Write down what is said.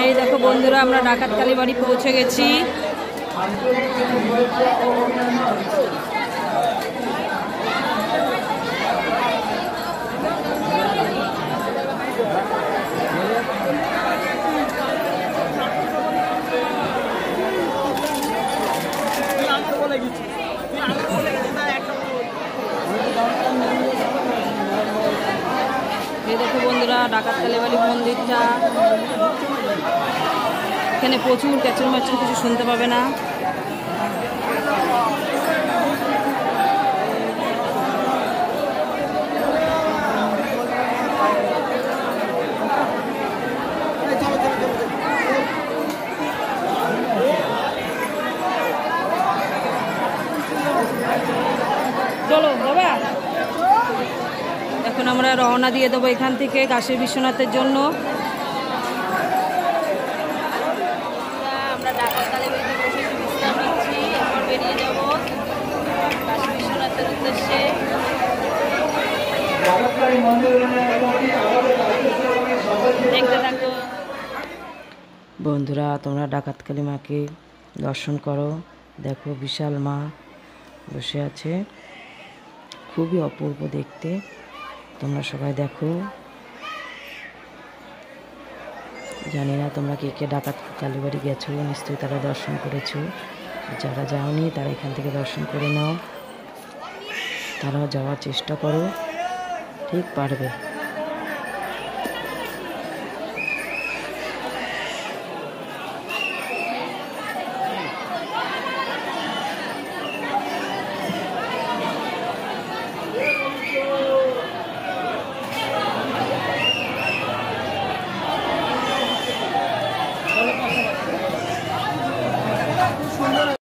এই দেখো বন্ধুরা আমরা ডাকাত কালী বাড়ি পৌঁছে গেছি। এই দেখো বন্ধুরা ডাকাত কালেবালি মন্দিরটা। এখানে প্রচুর ক্যাচুর ম্যাচুর কিছু শুনতে পাবে না। আমরা রওনা দিয়ে দেবো এখান থেকে কাশী বিশ্বনাথের জন্য। আমরা ডাকাত কালীবাড়িতে বসে একটু বিশ্রাম নিচ্ছি এরপর বেরিয়ে যাব কাশী বিশ্বনাথের উদ্দেশ্যে। বন্ধুরা তোমরা ডাকাতকালী মাকে দর্শন করো। দেখো বিশাল মা বসে আছে। খুবই অপূর্ব দেখতে। তোমরা সবাই দেখো। জানি না তোমরা কে কে ডাকাত কালীবাড়ি গেছো, নিশ্চয়ই তারা দর্শন করেছ। যারা যাওনি, তারা এখান থেকে দর্শন করে নাও। তারাও যাওয়ার চেষ্টা করো। ঠিক পারবে।